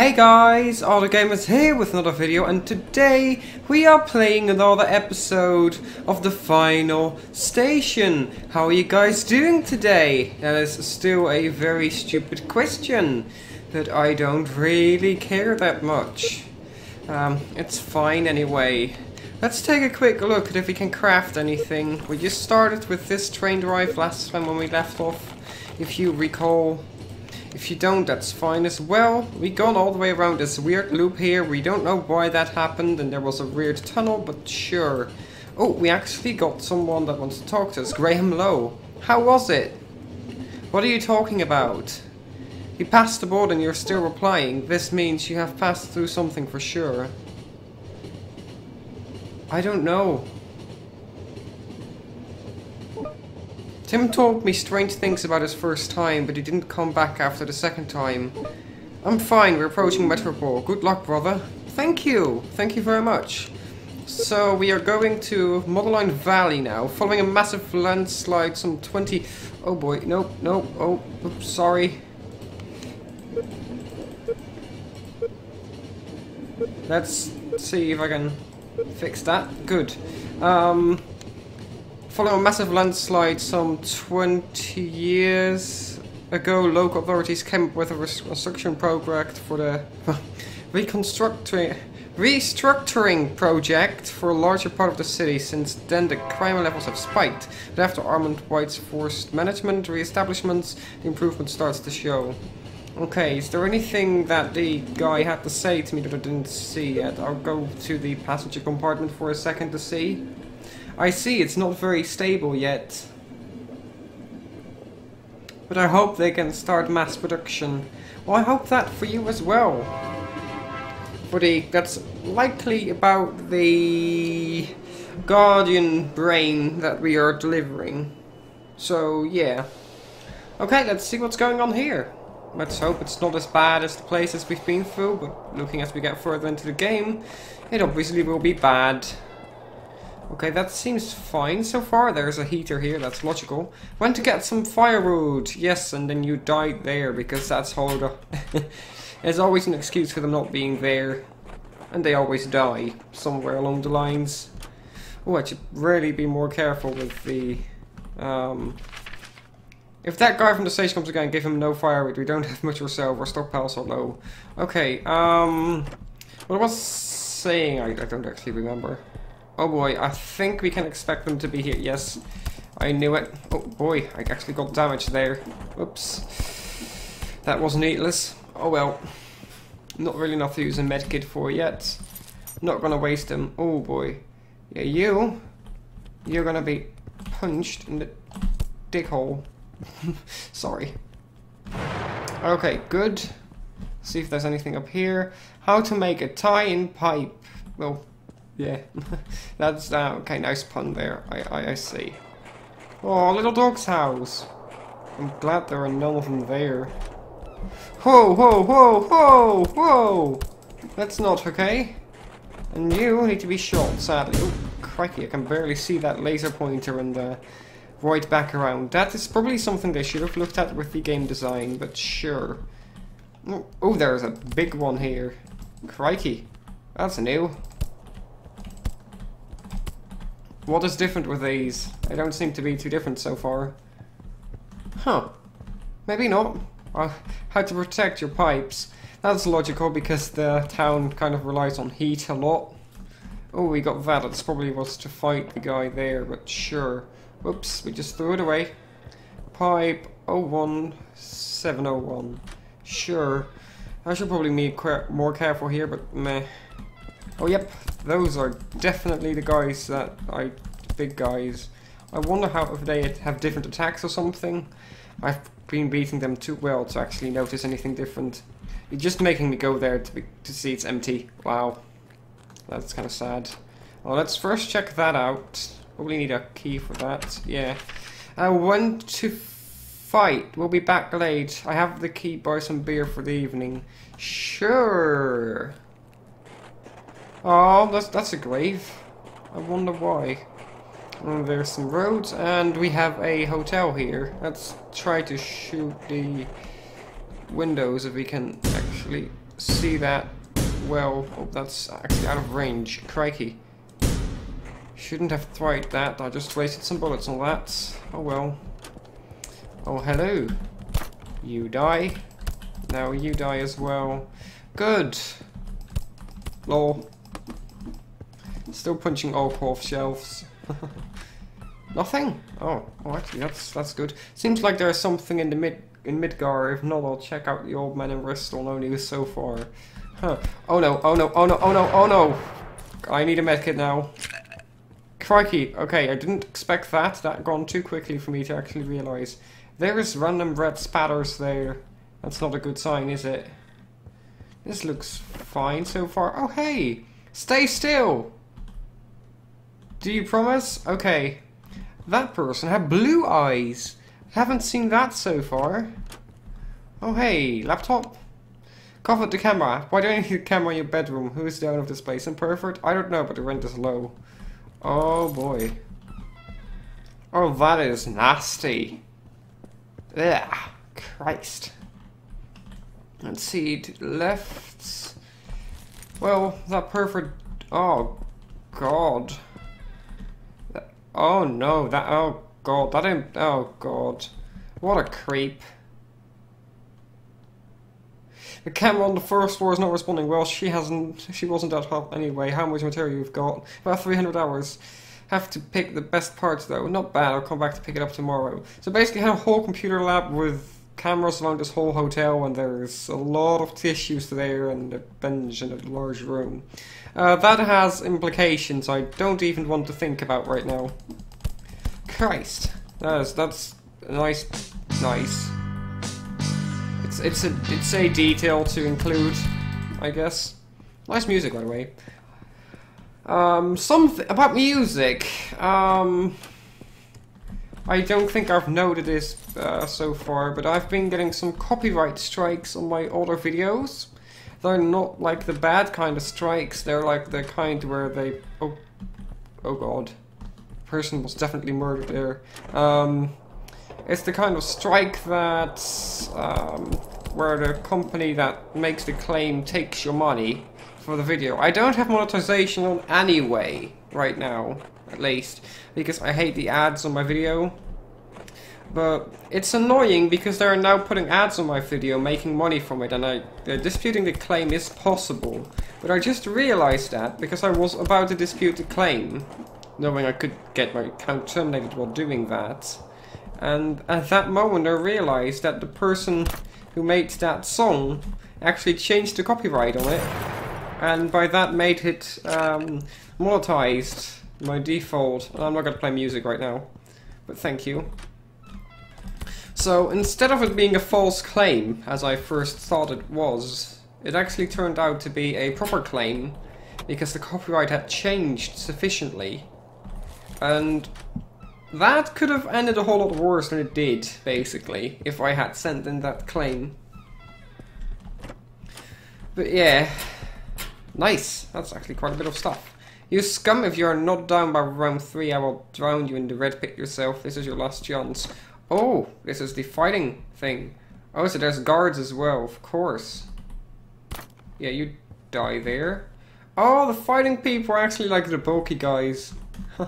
Hey guys, AutoGamerz here with another video and today we are playing another episode of the final station. How are you guys doing today? That is still a very stupid question, that I don't really care that much. Um, it's fine anyway. Let's take a quick look at if we can craft anything. We just started with this train drive last time when we left off, if you recall. If you don't, that's fine as well. We gone all the way around this weird loop here. We don't know why that happened and there was a weird tunnel, but sure. Oh, we actually got someone that wants to talk to us. Graham Lowe. How was it? What are you talking about? You passed the board and you're still replying. This means you have passed through something for sure. I don't know. Tim told me strange things about his first time, but he didn't come back after the second time. I'm fine, we're approaching Metropole. Good luck, brother. Thank you. Thank you very much. So we are going to Modeline Valley now, following a massive landslide some 20... Oh boy, nope, nope, oh, oops, sorry. Let's see if I can fix that. Good. Um, Following a massive landslide some 20 years ago, local authorities came up with a reconstruction project for the reconstructing restructuring project for a larger part of the city. Since then, the crime levels have spiked. But after Armand White's forced management re-establishments, the improvement starts to show. Okay, is there anything that the guy had to say to me that I didn't see yet? I'll go to the passenger compartment for a second to see. I see, it's not very stable yet. But I hope they can start mass production. Well, I hope that for you as well. The... that's likely about the... Guardian brain that we are delivering. So, yeah. Okay, let's see what's going on here. Let's hope it's not as bad as the places we've been through, but looking as we get further into the game, it obviously will be bad. Okay, that seems fine so far. There's a heater here, that's logical. Went to get some firewood. Yes, and then you died there because that's how There's always an excuse for them not being there. And they always die somewhere along the lines. Oh, I should really be more careful with the... Um, if that guy from the station comes again, give him no firewood. We don't have much ourselves. Our stockpiles are low. Okay, um... What I was saying, I, I don't actually remember. Oh boy, I think we can expect them to be here. Yes, I knew it. Oh boy, I actually got damaged there. Oops. That was needless. Oh well. Not really enough to use a medkit for yet. Not gonna waste them. Oh boy. Yeah, you. You're gonna be punched in the dick hole. Sorry. Okay, good. See if there's anything up here. How to make a tie-in pipe. Well, yeah, that's uh, okay. Nice pun there. I, I I see. Oh, little dog's house. I'm glad there are none of them there. Whoa, whoa, whoa, whoa, whoa! That's not okay. And you need to be shot, sadly. Oh, crikey, I can barely see that laser pointer in the right back around. That is probably something they should have looked at with the game design, but sure. Oh, oh there's a big one here. Crikey. That's new. What is different with these? They don't seem to be too different so far. Huh. Maybe not. Uh, how to protect your pipes. That's logical because the town kind of relies on heat a lot. Oh, we got that. It's probably was to fight the guy there, but sure. Whoops, we just threw it away. Pipe 01701. Sure. I should probably be more careful here, but meh. Oh, yep. Those are definitely the guys that I... big guys. I wonder how if they have different attacks or something. I've been beating them too well to actually notice anything different. You're just making me go there to, be, to see it's empty. Wow. That's kind of sad. Well, let's first check that out. Oh, Probably need a key for that. Yeah. Uh, I want to fight. We'll be back late. I have the key. Buy some beer for the evening. Sure. Oh, that's, that's a grave. I wonder why. And there's some roads, and we have a hotel here. Let's try to shoot the windows if we can actually see that well. Oh, that's actually out of range. Crikey. Shouldn't have tried that. I just wasted some bullets on that. Oh well. Oh, hello. You die. Now you die as well. Good. Lol. Still punching all off shelves. Nothing? Oh, oh, actually, that's that's good. Seems like there's something in the mid in Midgar. If not, I'll check out the old man in Bristol. No news so far. Huh. Oh no! Oh no! Oh no! Oh no! Oh no! I need a medkit now. Crikey! Okay, I didn't expect that. That gone too quickly for me to actually realise. There's random red spatters there. That's not a good sign, is it? This looks fine so far. Oh hey! Stay still! Do you promise? Okay. That person had blue eyes. Haven't seen that so far. Oh hey, laptop. At the camera. Why don't you need a camera in your bedroom? Who is the owner of this place? And pervert? I don't know, but the rent is low. Oh boy. Oh, that is nasty. Ugh, Christ. Let's see, left. Well, that pervert. Oh, God. Oh no, that, oh god, that ain't, oh god. What a creep. The camera on the first floor is not responding well. She hasn't, she wasn't at home anyway. How much material you've got? About 300 hours. Have to pick the best parts though. Not bad, I'll come back to pick it up tomorrow. So basically have a whole computer lab with cameras around this whole hotel and there's a lot of tissues there and a bench in a large room. Uh, that has implications I don't even want to think about right now. Christ. That's, that's nice, nice. It's, it's, a, it's a detail to include, I guess. Nice music, by the way. Um, something about music. Um, I don't think I've noted this uh, so far, but I've been getting some copyright strikes on my older videos. They're not like the bad kind of strikes, they're like the kind where they... Oh, oh god. Person was definitely murdered there. Um, it's the kind of strike that... Um, where the company that makes the claim takes your money for the video. I don't have monetization on anyway, right now, at least, because I hate the ads on my video. But it's annoying because they're now putting ads on my video, making money from it, and I, uh, disputing the claim is possible. But I just realized that because I was about to dispute the claim, knowing I could get my account terminated while doing that. And at that moment I realized that the person who made that song actually changed the copyright on it, and by that made it um, monetized my default. I'm not going to play music right now, but thank you. So instead of it being a false claim, as I first thought it was, it actually turned out to be a proper claim because the copyright had changed sufficiently. And that could have ended a whole lot worse than it did, basically, if I had sent in that claim. But yeah, nice. That's actually quite a bit of stuff. You scum, if you are not down by round 3, I will drown you in the red pit yourself. This is your last chance. Oh, this is the fighting thing. Oh, so there's guards as well, of course. Yeah, you die there. Oh, the fighting people are actually like the bulky guys.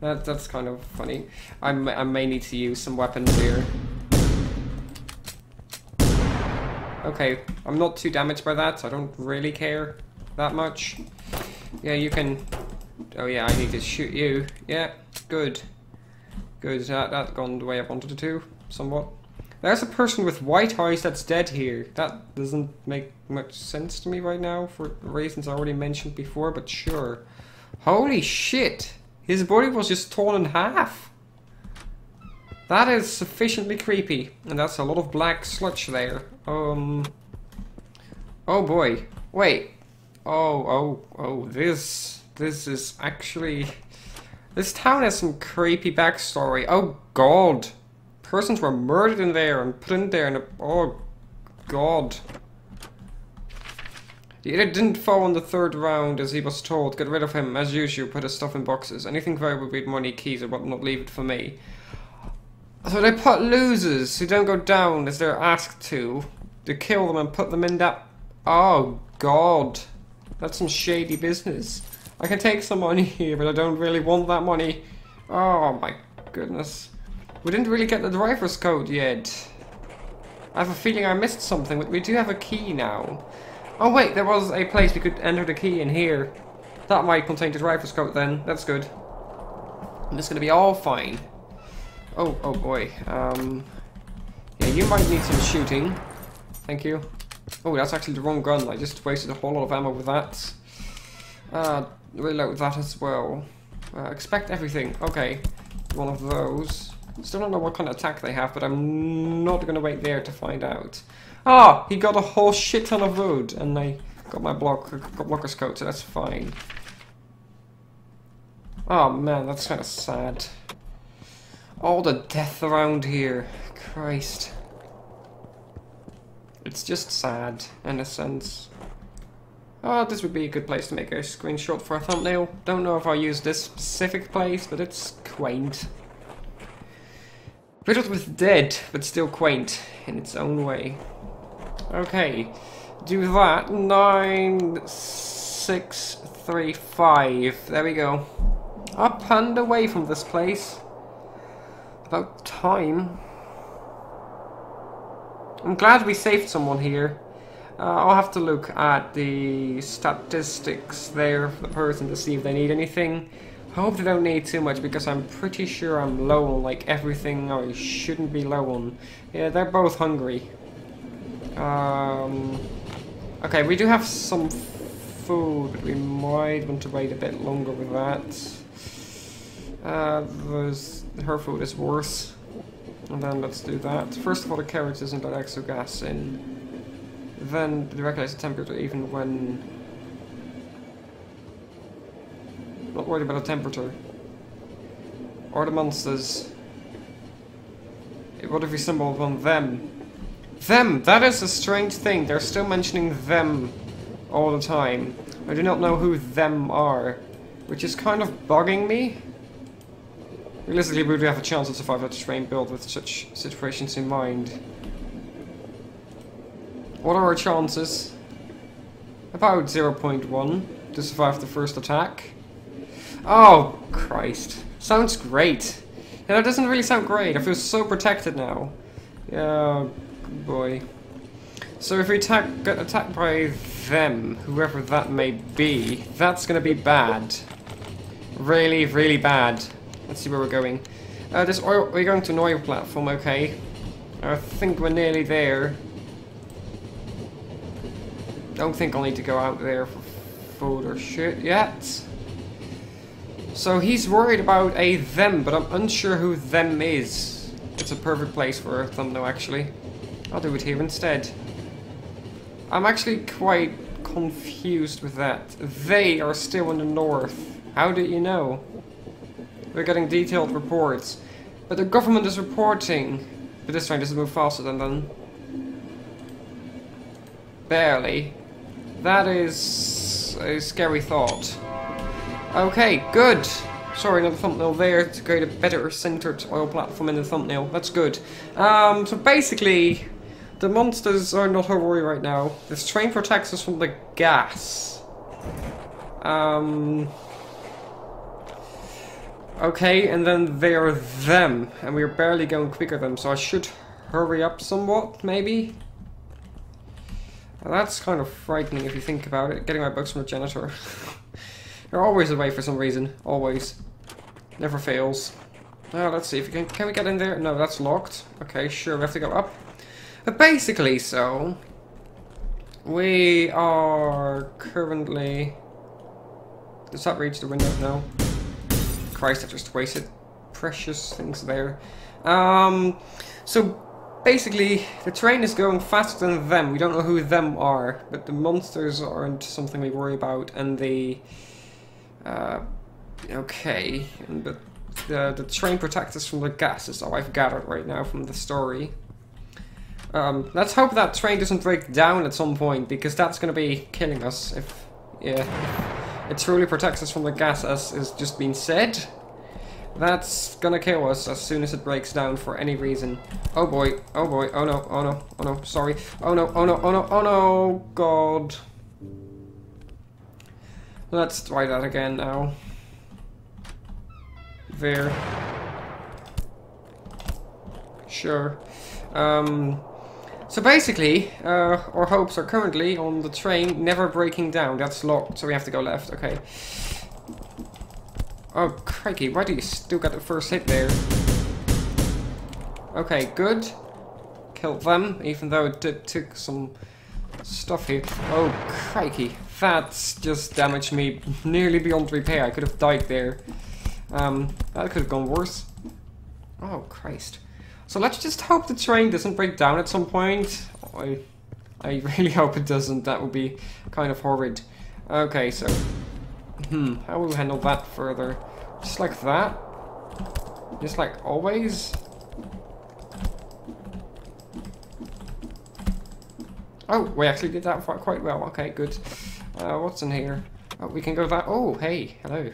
that, that's kind of funny. May, I may need to use some weapons here. Okay, I'm not too damaged by that, so I don't really care that much. Yeah, you can... Oh yeah, I need to shoot you. Yeah, good. Good, that, that gone the way I wanted it to, somewhat. There's a person with white eyes that's dead here. That doesn't make much sense to me right now, for reasons I already mentioned before, but sure. Holy shit! His body was just torn in half! That is sufficiently creepy, and that's a lot of black sludge there. Um... Oh boy. Wait. Oh, oh, oh, this... This is actually... This town has some creepy backstory. Oh god. Persons were murdered in there and put in there and... Oh god. The idiot didn't fall in the third round as he was told. Get rid of him. As usual, put his stuff in boxes. Anything valuable be money, keys, or whatnot, leave it for me. So they put losers who don't go down as they're asked to, to kill them and put them in that Oh, God. That's some shady business. I can take some money here, but I don't really want that money. Oh, my goodness. We didn't really get the driver's code yet. I have a feeling I missed something, but we do have a key now. Oh wait, there was a place we could enter the key in here. That might contain the driver's code then. That's good. And it's gonna be all fine. Oh, oh boy. Um, yeah, you might need some shooting. Thank you. Oh, that's actually the wrong gun. I just wasted a whole lot of ammo with that. Uh, reload that as well. Uh, expect everything. Okay, one of those. Still don't know what kind of attack they have, but I'm not gonna wait there to find out. Ah, he got a whole shit ton of wood, and I got my block got blocker's code, so that's fine. Oh man, that's kind of sad. All the death around here. Christ. It's just sad, in a sense. Oh, this would be a good place to make a screenshot for a thumbnail. Don't know if I'll use this specific place, but it's quaint. Riddled with dead, but still quaint in its own way. Okay, do that. Nine, six, three, five. There we go. Up and away from this place. About time. I'm glad we saved someone here. Uh, I'll have to look at the statistics there for the person to see if they need anything. I hope they don't need too much because I'm pretty sure I'm low on like everything I shouldn't be low on. Yeah, they're both hungry. Um, okay, we do have some food, but we might want to wait a bit longer with that. Uh, her food is worse. And then let's do that. First of all, the carrots isn't that extra gas in. Then the regulate the temperature even when Not worried about the temperature. Or the monsters. What if we stumble on them? Them! That is a strange thing. They're still mentioning them all the time. I do not know who them are. Which is kind of bugging me. Realistically, would we have a chance to survive that train build with such situations in mind? What are our chances? About 0.1 to survive the first attack. Oh, Christ. Sounds great. Yeah, that doesn't really sound great. I feel so protected now. Yeah, boy. So if we attack, get attacked by them, whoever that may be, that's gonna be bad. Really, really bad. Let's see where we're going. Uh, this oil, we're going to an oil platform, okay. I think we're nearly there. Don't think I'll need to go out there for food or shit yet. So he's worried about a them, but I'm unsure who them is. It's a perfect place for a thumbnail, actually. I'll do it here instead. I'm actually quite confused with that. They are still in the north. How did you know? We're getting detailed reports. But the government is reporting. But this train doesn't move faster than them. Barely. That is a scary thought. Okay, good. Sorry, another thumbnail there to create a better centered oil platform in the thumbnail. That's good. Um, so basically, the monsters are not our worry right now. This train protects us from the gas. Um... Okay, and then they are them, and we're barely going quicker than them, so I should hurry up somewhat, maybe? that's kind of frightening if you think about it, getting my books from a janitor. They're always away for some reason. Always. Never fails. Now, let's see if we can... Can we get in there? No, that's locked. Okay, sure, we have to go up. But basically, so... We are currently... Does that reach the window? No. Christ, I've just wasted precious things there. Um, so basically, the train is going faster than them. We don't know who them are, but the monsters aren't something we worry about, and the uh, okay, but the, the train protects us from the gas is all I've gathered right now from the story. Um, let's hope that train doesn't break down at some point, because that's going to be killing us if, yeah, it truly protects us from the gas as has just been said. That's gonna kill us as soon as it breaks down for any reason. Oh boy, oh boy, oh no, oh no, oh no, sorry. Oh no, oh no, oh no, oh no, god. Let's try that again now. There. Sure. Um, so basically, uh, our hopes are currently on the train never breaking down. That's locked, so we have to go left. Okay. Oh, crikey, why do you still get the first hit there? Okay, good. Killed them, even though it did took some stuff here. Oh, crikey. That's just damaged me nearly beyond repair. I could have died there. Um, that could have gone worse. Oh, Christ. So let's just hope the train doesn't break down at some point. I, I really hope it doesn't. That would be kind of horrid. Okay, so... Hmm, how will we handle that further? Just like that? Just like always? Oh, we actually did that quite well. Okay, good. Uh, what's in here? Oh, we can go that. Oh, hey, hello.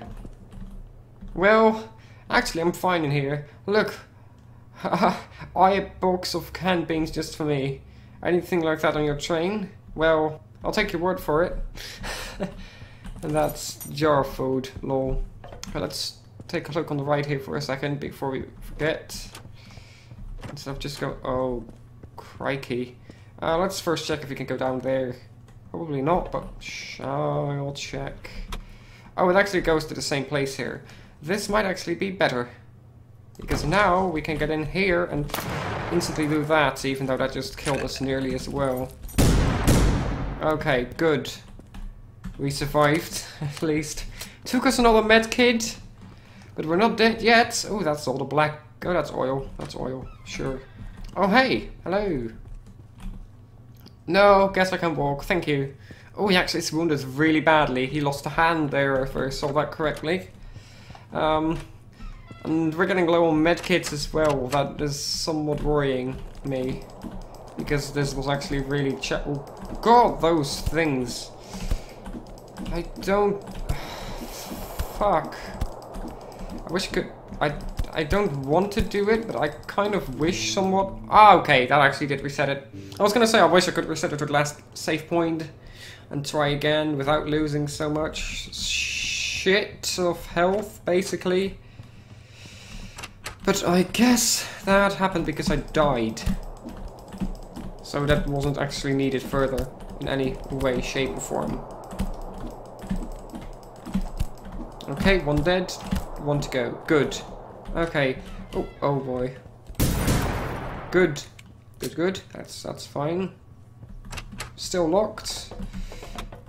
Well, actually, I'm fine in here. Look, I a box of canned beans just for me. Anything like that on your train? Well, I'll take your word for it. and that's jar food, lol. Let's take a look on the right here for a second before we forget. Instead of just go, oh, crikey. Uh, let's first check if we can go down there. Probably not, but shall I'll check. Oh, it actually goes to the same place here. This might actually be better. Because now we can get in here and instantly do that, even though that just killed us nearly as well. Okay, good. We survived, at least. Took us another med kit, but we're not dead yet. Oh, that's all the black. Oh, that's oil. That's oil. Sure. Oh, hey. Hello. No, guess I can walk. Thank you. Oh, he actually is wounded really badly. He lost a hand there, if I saw that correctly. Um, and we're getting low on medkits as well. That is somewhat worrying me. Because this was actually really... Oh, God, those things. I don't... Fuck. I wish I could... I, I don't want to do it, but I kind of wish somewhat... Ah, okay, that actually did reset it. I was gonna say I wish I could reset it to the last save point and try again without losing so much shit of health, basically. But I guess that happened because I died. So that wasn't actually needed further in any way, shape or form. Okay, one dead, one to go. Good. Okay. Oh, oh boy. Good. Good, good. That's that's fine. Still locked.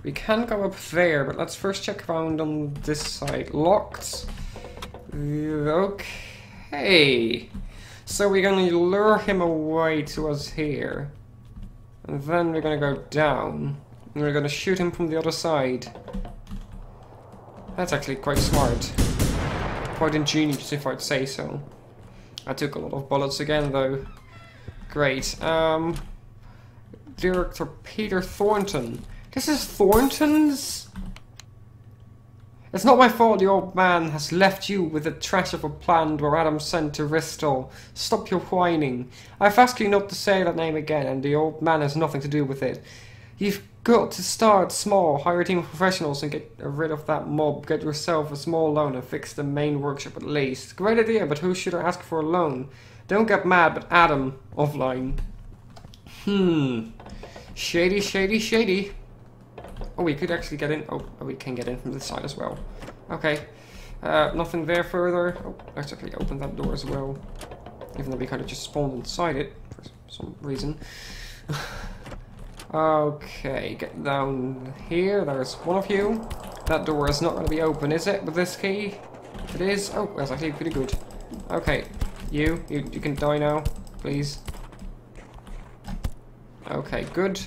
We can go up there, but let's first check around on this side. Locked. Okay. So we're gonna lure him away to us here. And then we're gonna go down. And we're gonna shoot him from the other side. That's actually quite smart. Quite ingenious if I'd say so. I took a lot of bullets again though. Great. Um, Director Peter Thornton. This is Thornton's? It's not my fault the old man has left you with the trash of a plan where Adam sent to Ristol. Stop your whining. I've asked you not to say that name again, and the old man has nothing to do with it. You've got to start small, hire a team of professionals and get rid of that mob. Get yourself a small loan and fix the main workshop at least. Great idea, but who should I ask for a loan? Don't get mad, but Adam, offline. Hmm. Shady, shady, shady. Oh, we could actually get in. Oh, we can get in from this side as well. Okay. Uh, nothing there further. Oh, let's actually open that door as well. Even though we kind of just spawned inside it for some reason. okay, get down here. There's one of you. That door is not going to be open, is it, with this key? It is. Oh, that's actually pretty good. Okay, you, you, you can die now, please. Okay, good.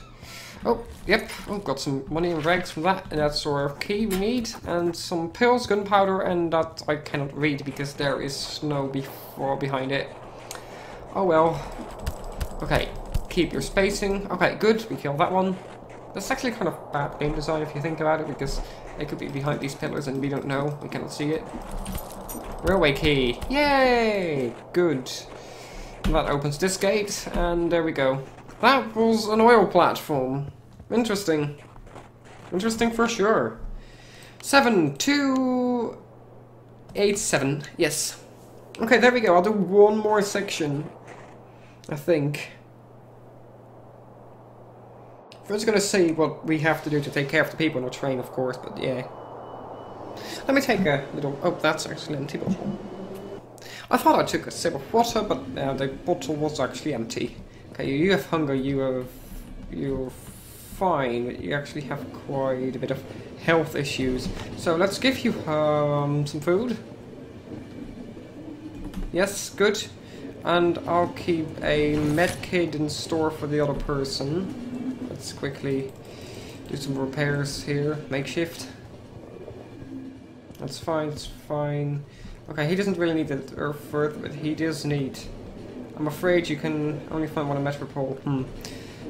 Oh, yep, oh, got some money and rags from that, and that's our key we need, and some pills, gunpowder, and that I cannot read because there is snow before behind it. Oh well. Okay, keep your spacing. Okay, good, we killed that one. That's actually kind of bad game design if you think about it, because it could be behind these pillars and we don't know, we cannot see it. Railway key. Yay! Good. That opens this gate, and there we go. That was an oil platform. Interesting. Interesting for sure. Seven, two, eight, seven. Yes. Okay, there we go. I'll do one more section. I think. First, gonna see what we have to do to take care of the people on the train, of course. But yeah. Let me take a little... Oh, that's actually empty bottle. I thought I took a sip of water, but uh, the bottle was actually empty. Okay, you have hunger, you have... You're fine, but you actually have quite a bit of health issues. So let's give you um, some food. Yes, good. And I'll keep a medkit in store for the other person. Let's quickly do some repairs here. Makeshift. That's fine, it's fine. Okay, he doesn't really need the earth further, but he does need... I'm afraid you can only find one in Metropole. Hmm.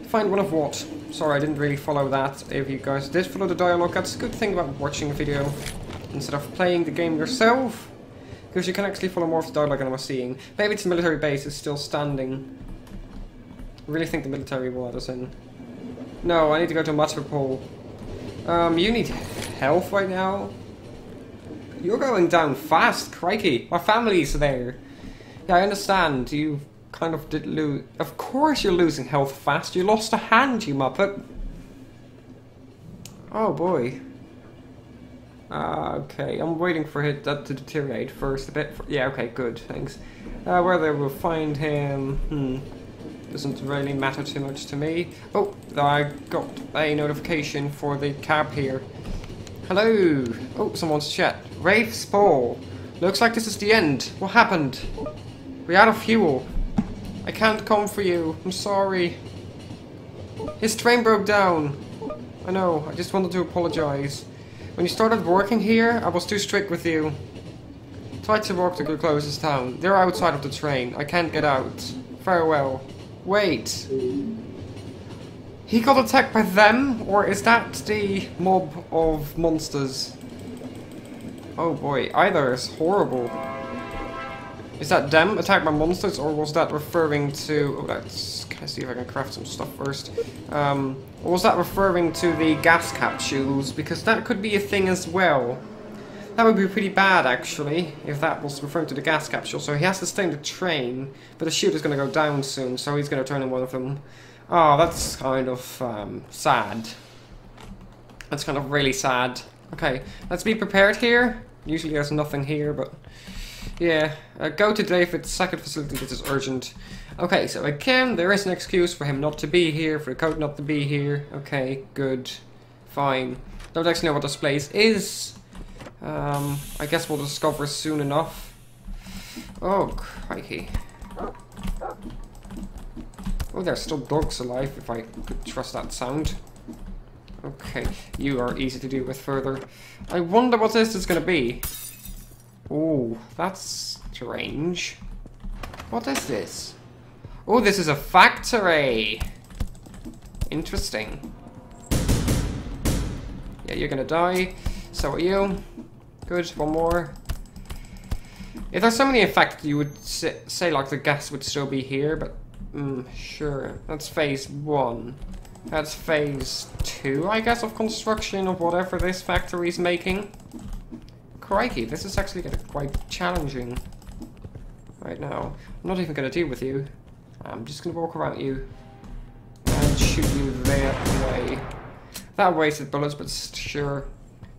Find one of what? Sorry, I didn't really follow that. If you guys did follow the dialogue, that's a good thing about watching a video instead of playing the game yourself. Because you can actually follow more of the dialogue than I was seeing. Maybe it's the military base is still standing. I really think the military will let us in. No, I need to go to Metropole. Um, you need health right now? You're going down fast, crikey. My family's there. Yeah, I understand. You kind of did lose... Of course you're losing health fast. You lost a hand, you muppet. Oh, boy. Uh, okay, I'm waiting for it, that to deteriorate first a bit. Yeah, okay, good, thanks. Uh, whether we'll find him... Hmm. Doesn't really matter too much to me. Oh, I got a notification for the cab here. Hello. Oh, someone's chat. Rafe Spall. Looks like this is the end. What happened? We're out of fuel. I can't come for you. I'm sorry. His train broke down. I know. I just wanted to apologize. When you started working here, I was too strict with you. Try to walk to the closest town. They're outside of the train. I can't get out. Farewell. Wait. He got attacked by them? Or is that the mob of monsters? Oh boy, either is horrible. Is that them attacked by monsters or was that referring to... Oh, that's... Can I see if I can craft some stuff first? Um, or was that referring to the gas capsules? Because that could be a thing as well. That would be pretty bad, actually, if that was referring to the gas capsule. So he has to stay in the train, but the shield is going to go down soon, so he's going to turn in one of them. Oh, that's kind of um, sad. That's kind of really sad. Okay, let's be prepared here. Usually there's nothing here, but yeah. Uh, go to David's second facility, this is urgent. Okay, so again, there is an excuse for him not to be here, for the code not to be here. Okay, good. Fine. Don't actually know what this place is. Um, I guess we'll discover soon enough. Oh, crikey. Oh, there's still dogs alive, if I could trust that sound. Okay, you are easy to deal with further. I wonder what this is going to be. Oh, that's strange. What is this? Oh, this is a factory! Interesting. Yeah, you're gonna die. So are you. Good, one more. If there's so many infected, you would say, say like the gas would still be here, but Mm, sure. That's phase one. That's phase two, I guess, of construction of whatever this factory is making. Crikey, this is actually getting quite challenging right now. I'm not even going to deal with you. I'm just going to walk around you and shoot you that way. That wasted bullets, but sure.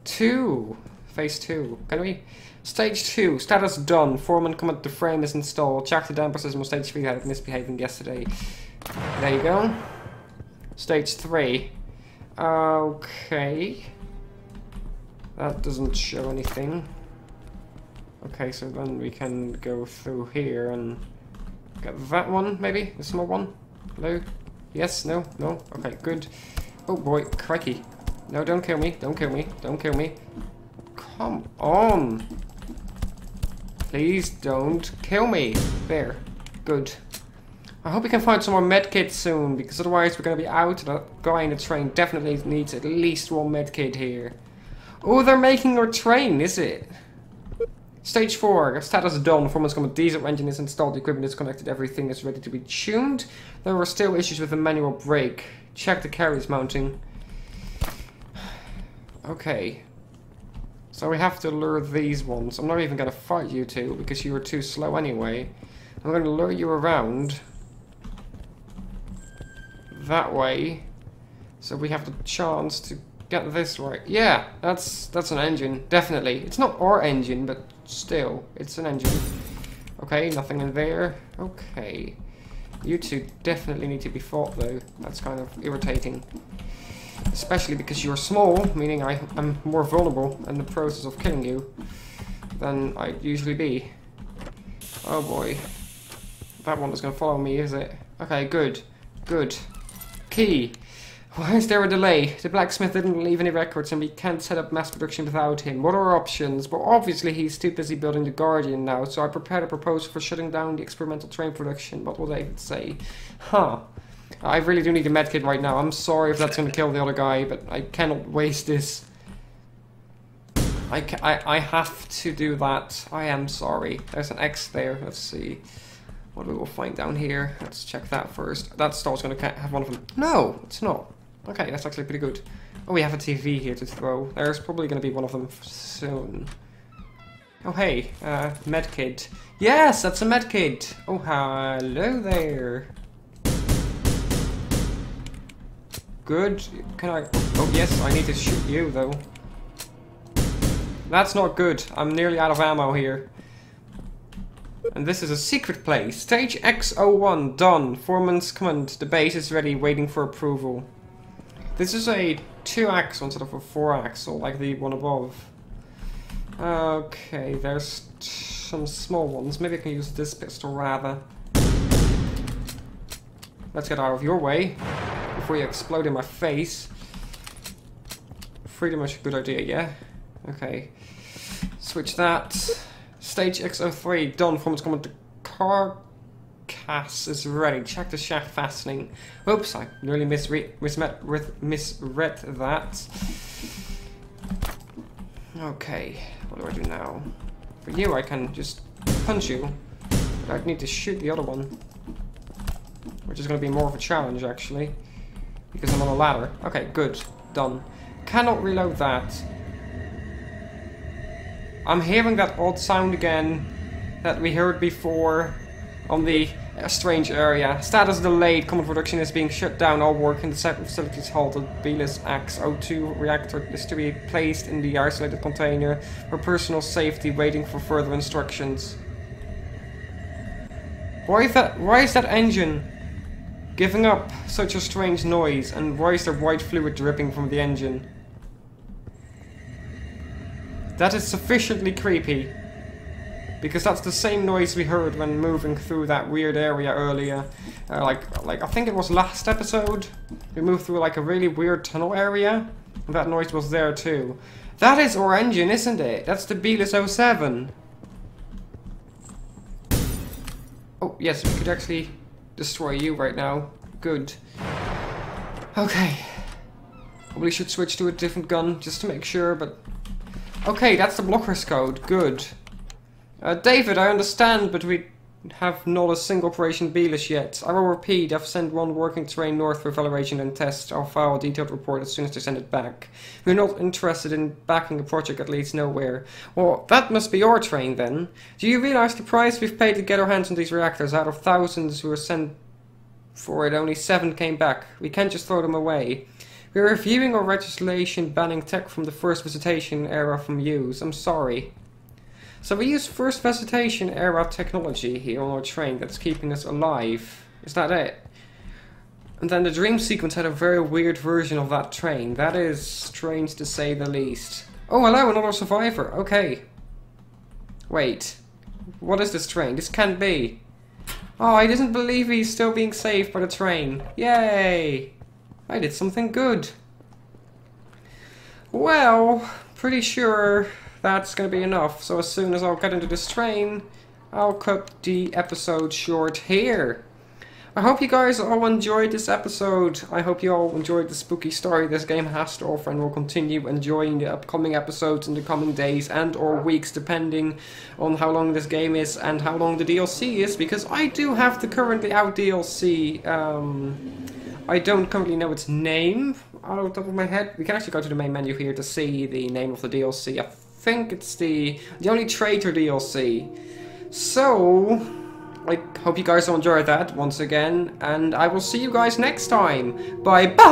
Two. Phase two. Can we... Stage 2, status done. Foreman command the frame is installed. Check the damper system on stage 3 had misbehaving yesterday. There you go. Stage 3. Okay. That doesn't show anything. Okay, so then we can go through here and get that one, maybe? The small one? Hello? Yes? No? No? Okay, good. Oh boy, crikey. No, don't kill me. Don't kill me. Don't kill me. Come on. Please don't kill me. There. Good. I hope we can find some more medkits soon, because otherwise we're going to be out. The guy in the train definitely needs at least one medkit here. Oh, they're making our train, is it? Stage 4, status done. Performance command diesel engine is installed, the equipment is connected, everything is ready to be tuned. There are still issues with the manual brake. Check the carriage mounting. Okay. So we have to lure these ones. I'm not even going to fight you two because you were too slow anyway. I'm going to lure you around. That way. So we have the chance to get this right. Yeah, that's that's an engine, definitely. It's not our engine, but still, it's an engine. Okay, nothing in there. Okay. You two definitely need to be fought, though. That's kind of irritating. Especially because you're small, meaning I am more vulnerable in the process of killing you than I'd usually be. Oh boy. That one is going to follow me, is it? Okay, good. Good. Key. Why is there a delay? The blacksmith didn't leave any records and we can't set up mass production without him. What are our options? Well, obviously he's too busy building the Guardian now, so I prepared a proposal for shutting down the experimental train production. What will David say? Huh. I really do need a medkit right now. I'm sorry if that's going to kill the other guy, but I cannot waste this. I, I, I have to do that. I am sorry. There's an X there. Let's see. What we will find down here. Let's check that first. That star's going to have one of them. No, it's not. Okay, that's actually pretty good. Oh, we have a TV here to throw. There's probably going to be one of them soon. Oh, hey, uh, medkit. Yes, that's a medkit. Oh, hello there. Good. Can I... Oh, yes, I need to shoot you, though. That's not good. I'm nearly out of ammo here. And this is a secret place. Stage X01, done. Foreman's command. The base is ready, waiting for approval. This is a two-axle instead of a four-axle, like the one above. Okay, there's some small ones. Maybe I can use this pistol rather. Let's get out of your way before you explode in my face. Pretty much a good idea, yeah? Okay. Switch that. Stage X03, done. Performance command to car Cass is ready. Check the shaft fastening. Oops, I nearly misread, mismet, misread that. Okay, what do I do now? For you, I can just punch you. But I'd need to shoot the other one. Which is going to be more of a challenge, actually. Because I'm on a ladder. Okay, good. Done. Cannot reload that. I'm hearing that odd sound again that we heard before on the uh, strange area. Status delayed. Common production is being shut down. All work in the separate facilities halted. Belus X-02 reactor is to be placed in the isolated container for personal safety, waiting for further instructions. Why is that? Why is that engine giving up such a strange noise? And why is there white fluid dripping from the engine? That is sufficiently creepy. Because that's the same noise we heard when moving through that weird area earlier. Uh, like, like I think it was last episode. We moved through like a really weird tunnel area. And that noise was there too. That is our engine, isn't it? That's the Belus 07. Oh, yes, we could actually destroy you right now. Good. Okay. Probably should switch to a different gun just to make sure, but... Okay, that's the blocker's code. Good. Uh, David, I understand, but we have not a single Operation Belus yet. I will repeat, I've sent one working train north for evaluation and test. I'll file a detailed report as soon as they send it back. We're not interested in backing a project that leads nowhere. Well, that must be your train then. Do you realize the price we've paid to get our hands on these reactors? Out of thousands who were sent for it, only seven came back. We can't just throw them away. We're reviewing our legislation banning tech from the first visitation era from use. I'm sorry. So we use first visitation era technology here on our train that's keeping us alive. Is that it? And then the dream sequence had a very weird version of that train. That is strange to say the least. Oh, hello, another survivor. Okay. Wait. What is this train? This can't be. Oh, I didn't believe he's still being saved by the train. Yay! I did something good. Well, pretty sure that's going to be enough. So as soon as I'll get into this train, I'll cut the episode short here. I hope you guys all enjoyed this episode. I hope you all enjoyed the spooky story this game has to offer and will continue enjoying the upcoming episodes in the coming days and or weeks depending on how long this game is and how long the DLC is because I do have the currently out DLC. Um, I don't currently know its name out of the top of my head. We can actually go to the main menu here to see the name of the DLC. I think it's the, the only traitor DLC. So, I hope you guys will enjoy that once again, and I will see you guys next time. Bye bye!